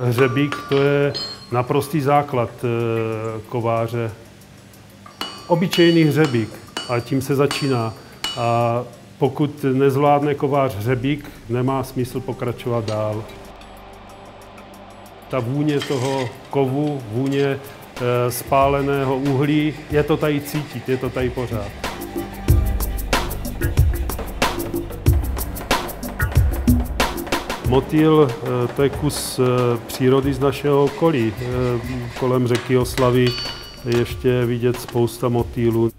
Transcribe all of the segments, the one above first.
Hřebík to je naprostý základ eh, kováře. Obyčejný hřebík a tím se začíná. A pokud nezvládne kovář hřebík, nemá smysl pokračovat dál. Ta vůně toho kovu, vůně eh, spáleného uhlí, je to tady cítit, je to tady pořád. Motýl eh, to je kus eh, přírody z našeho okolí. Kolem řeky Oslavy ještě vidět spousta motýlů.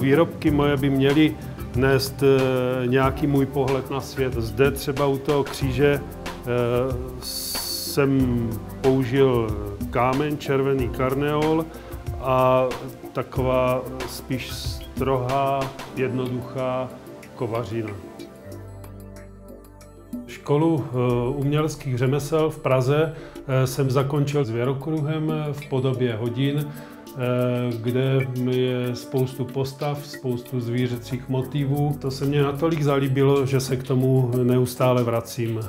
Výrobky moje by měly nést eh, nějaký můj pohled na svět. Zde třeba u toho kříže eh, jsem použil kámen, červený karneol a taková spíš strohá, jednoduchá kovařina. Školu eh, uměleckých řemesel v Praze jsem zakončil s věrokruhem v podobě hodin Eh, kde je spoustu postav, spoustu zvířecích motivů. To se mně natolik zalíbilo, že se k tomu neustále vracím.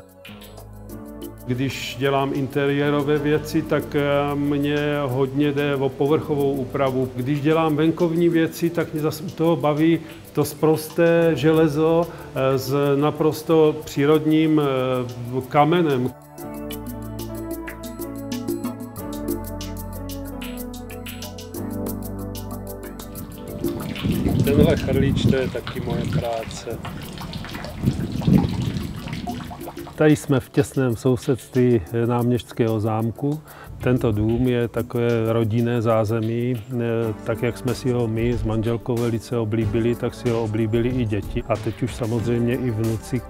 Když dělám interiérové věci, tak eh, mě hodně jde o povrchovou úpravu. Když dělám venkovní věci, tak mě zase u toho baví to sprosté železo eh, s naprosto přírodním kamenem. Tenhle chrlíč to je taky moje práce. Tady jsme v těsném sousedství náměstského zámku. Tento dům je takové rodinné zázemí. Tak, jak jsme si ho my s manželkou velice oblíbili, tak si ho oblíbili i děti. A teď už samozřejmě i vnuci.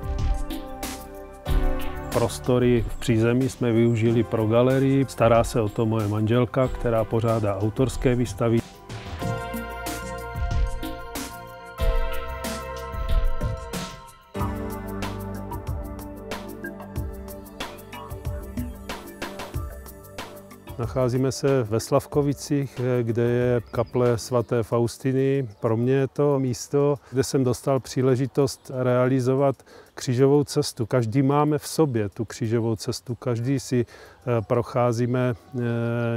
Prostory v přízemí jsme využili pro galerii. Stará se o to moje manželka, která pořádá autorské výstavy. Nacházíme se ve Slavkovicích, kde je kaple svaté Faustiny. Pro mě je to místo, kde jsem dostal příležitost realizovat křížovou cestu. Každý máme v sobě tu křížovou cestu, každý si eh, procházíme eh,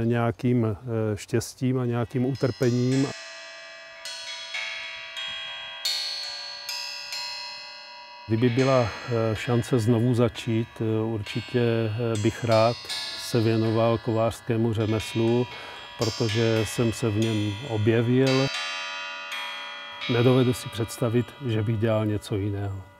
nějakým eh, štěstím a nějakým utrpením. Kdyby byla šance znovu začít, určitě bych rád se věnoval kovářskému řemeslu, protože jsem se v něm objevil. Nedovedu si představit, že bych dělal něco jiného.